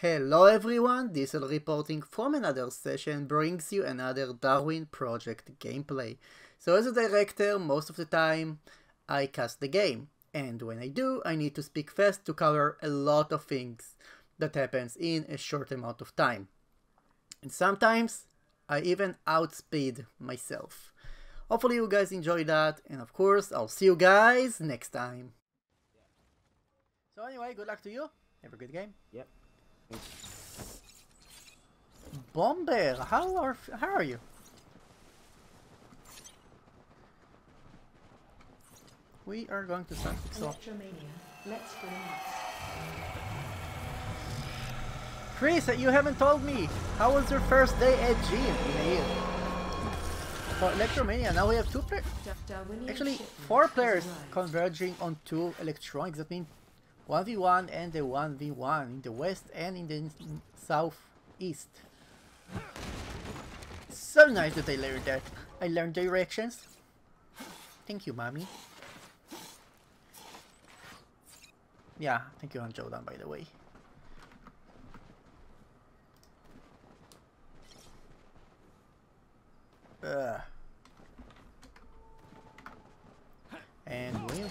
Hello everyone, DiSL reporting from another session brings you another Darwin Project gameplay. So as a director, most of the time I cast the game, and when I do, I need to speak fast to cover a lot of things that happens in a short amount of time. And sometimes I even outspeed myself. Hopefully you guys enjoy that, and of course I'll see you guys next time. So anyway, good luck to you. Have a good game. Yep. Bomber, how are how are you? We are going to start so Electromania. Let's. Chris, you haven't told me. How was your first day at gym in a? For Electromania, now we have two players. Actually, four players converging on two electronics. That means 1v1 and the 1v1 in the west and in the southeast. So nice that I learned that. I learned directions. Thank you, mommy. Yeah, thank you, Jodan, by the way. Ugh. And we're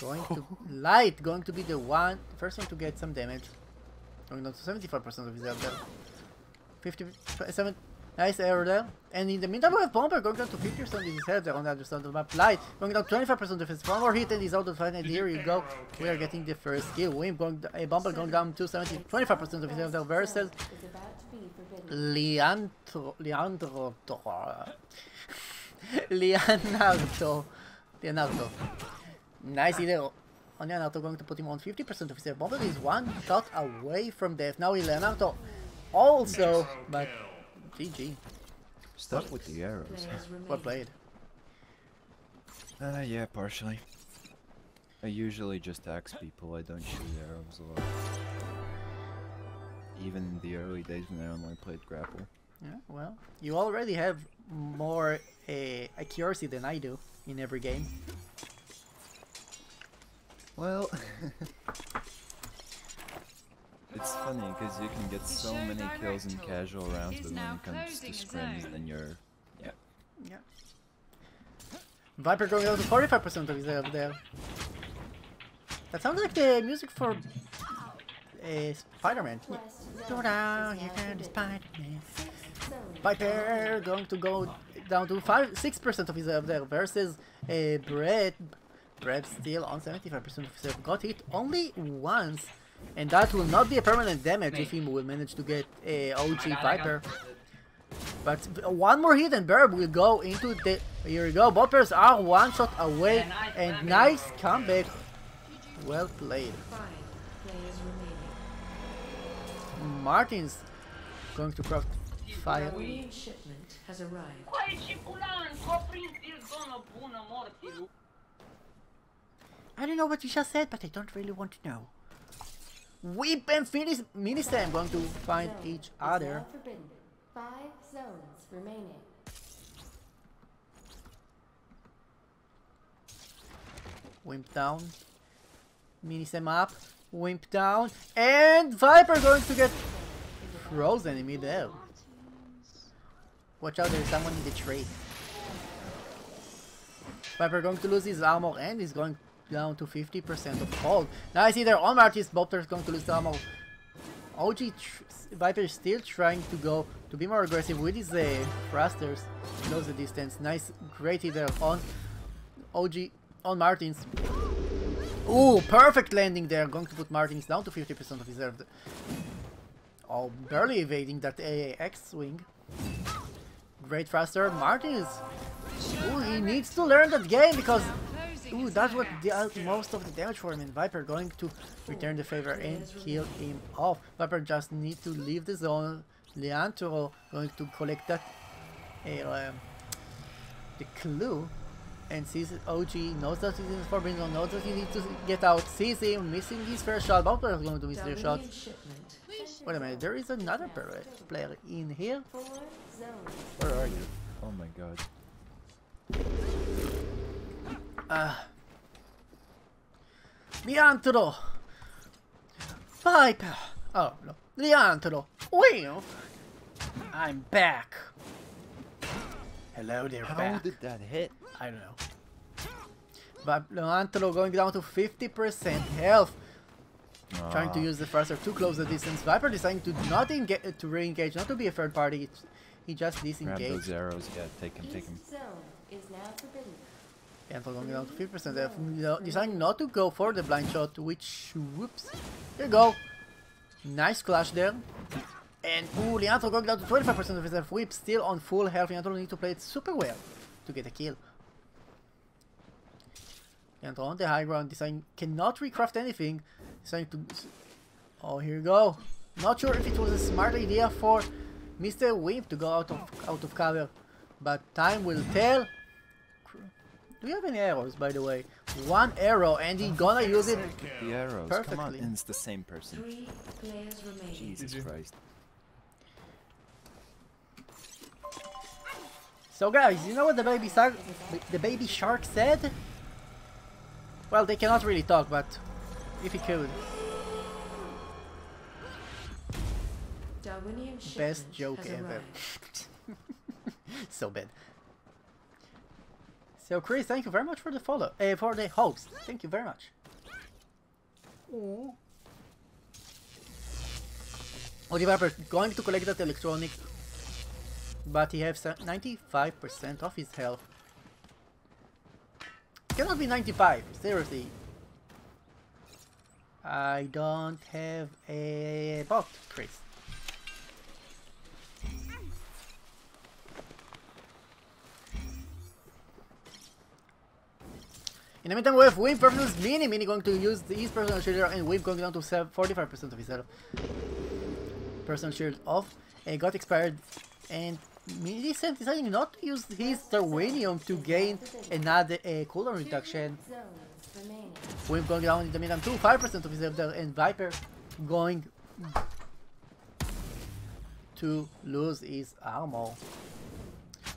going to light going to be the one first one to get some damage. Going down to 75% of his health there. 57 nice arrow there. And in the meantime we have Bomber going down to 50% of his health on the other side of the map. Light going down 25% of his one more hit and he's out of fight and here you go. We are getting the first kill. Wim going a Bomber going down to 70 25% of his health versus. Leandro Leandro Leonardo Leonardo Nice either on Leonardo going to put him on 50% of his health. Bomber is one shot away from death. Now Leonardo also but GG. Stuck with the arrows. Players remain. Well played. Uh, yeah, partially. I usually just axe people, I don't shoot arrows a lot. Even in the early days when I only played grapple. Yeah, well, you already have more uh, accuracy than I do in every game. Well... it's funny, because you can get so many kills in casual rounds, but when it comes to scrims, then you're... Yeah. Yeah. Viper going down to 45% of his health there. That sounds like the music for uh, Spider-Man. Go down, you can Spider-Man. Viper going to go down to five, six percent of his health there versus uh, Brett. Brett still on 75% of his health. Got hit only once, and that will not be a permanent damage if he will manage to get a OG Viper. But one more hit and Burb will go into the. Here we go. Boppers are one shot away, and nice comeback. Well played. Five players remaining. Martin's going to craft fire. Shipment has arrived. I don't know what you just said, but I don't really want to know. Whip and finish Minister I'm going to find Zone each other. Five zones remaining. Wimp down. Minister up. Wimp down. And Viper going to get frozen in midair. Watch out, there's someone in the tree. Viper going to lose his armor and he's going down to 50% of cold. Nice either on Martis, Bopter is going to lose the armor. OG Viper is still trying to go to be more aggressive with his uh, thrusters. Close the distance. Nice, great either on OG on Martins. Ooh, perfect landing there. Going to put Martins down to 50% of his health. Oh, barely evading that uh, X-Wing. Great thruster. Martins. Ooh, he needs to learn that game because Ooh, that's what dealt most of the damage for him. And Viper going to return the favor and kill him off. Viper just need to leave the zone. Leandro going to collect that uh, um, the clue and sees OG knows that he's in the forbidden zone, knows that he needs to get out, sees him missing his first shot. Both players going to miss their shots. Darwinium shipment. Wait a minute, there is another player player in here. Where are you? Oh my god. Ah. Leandro! Viper! Oh, no. Leandro! Well, I'm back. Hello there, How back. did that hit? I don't know. But Leandro going down to 50% health. Trying to Ah, use the faster to close the distance. Viper deciding to not engage, to re-engage, not to be a third party. It's- He just disengaged. Grab those arrows. Yeah, take him, take him. East zone is now forbidden. Leandro going down to 50% health. No- Deciding not to go for the blind shot, which, whoops. There you go. Nice clash there. And ooh, Leandro going down to 25% of his health. Whip still on full health. Leandro need to play it super well to get a kill. Leandro on the high ground, deciding cannot recraft anything. Deciding to. Oh, here you go. Not sure if it was a smart idea for Mr. Wimp to go out of out of cover, but time will tell. Do you have any arrows, by the way? One arrow, and he gonna use it. The arrows. Come on, Perfectly. and it's the same person. Three players remaining. Jesus Christ. So, guys, you know what the baby shark, the baby shark said? Well, they cannot really talk, but if he could, Darwinian best joke ever. so bad. So, Chris, thank you very much for the follow, uh, for the host. Thank you very much. Oliver going to collect that electronic, but he has 95% of his health. Cannot be 95, seriously. I don't have a bot, Chris. In the meantime, we have Wimp versus Mini. Mini going to use his personal shield and Wimp going down to 45% of his health. Personal shield off. It got expired. And Mini Sam deciding not to use his Darwinium to gain another uh, cooldown reduction. Zones going down in the meantime to 5% of his health. And Viper going to lose his armor.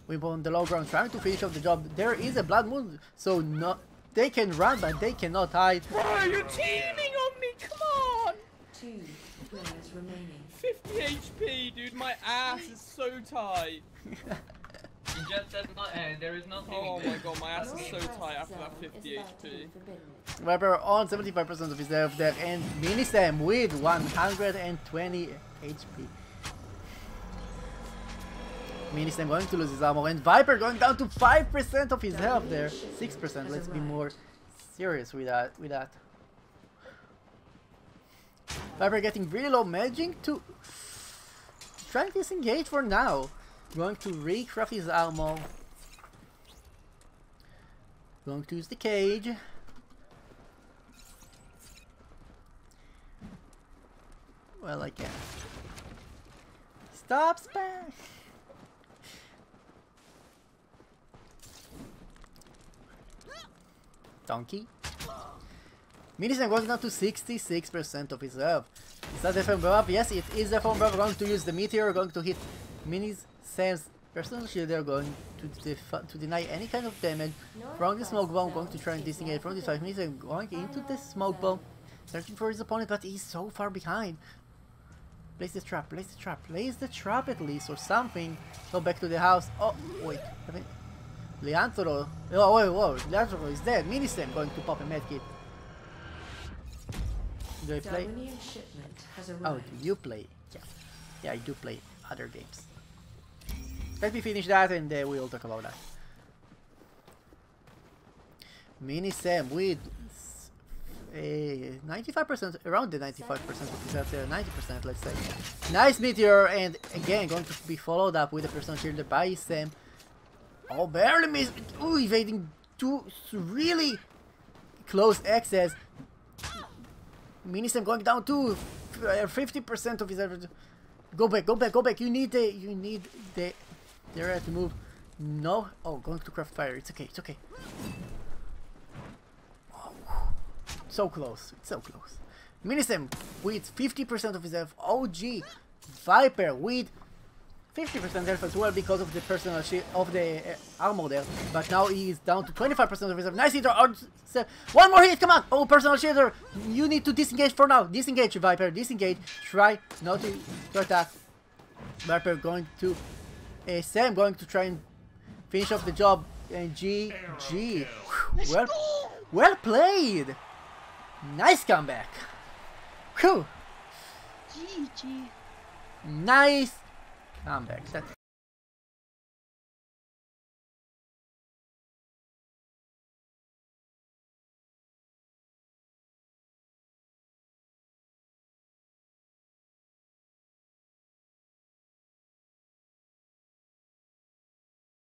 Wimp on the low ground trying to finish off the job. There is a Blood Moon, so no, they can run, but they cannot hide. Bro, you're teaming on me, come on! Two players remaining. 50 HP, dude, my ass is so tight. He just said not, uh, there is nothing. Oh my god, my ass is so tight after that 50 is about to be HP. forbidden. Viper on 75% of his health there, and Mini Sam with 120 HP. Mini Sam going to lose his ammo and Viper going down to 5% of his health there. 6%, let's be more serious with that. With that. Viper getting really low, managing to try to disengage for now. Going to recraft his ammo. Going to use the cage. Well, I can. Stop spam! Donkey. Minisam going down to 66% of his health. Is that the phone buff? Yes, it is the phone buff. Going to use the meteor, going to hit Minis Sam's personal shield. They're going to to deny any kind of damage from the smoke bomb. Going to try and disengage from this five minis and going into the smoke bomb, searching for his opponent, but he's so far behind. Place the trap, place the trap, place the trap at least or something. Go back to the house. Oh, wait. I think Leandro. Oh, wait, whoa. Leandro is dead. Minisam going to pop a medkit. Do I play? Darwinium shipment has Oh, do you play? Yeah. Yeah, I do play other games. Let me finish that and uh, we'll talk about that. Mini Sam with a 95%, around the 95% of his health there, 90% let's say. Nice Meteor and again going to be followed up with a personal shield by Sam. Oh, barely missed. Ooh, evading two really close access. Minisam going down to uh, fifty percent of his average. Go back, go back, go back. You need the, you need the, the area to move. No, oh, going to craft fire. It's okay, it's okay. Oh, so close, it's so close. Minisam with fifty percent of his health. OG Viper with 50% health as well because of the personal shield of the uh, armor there. But now he is down to 25% of reserve. Nice hit. Or, one more hit. Come on. Oh, personal shielder. You need to disengage for now. Disengage, Viper. Disengage. Try not to, to attack. Viper going to. Uh, Sam going to try and finish off the job. And GG. Well, well played. Nice comeback. Whew. GG. Nice comeback. That's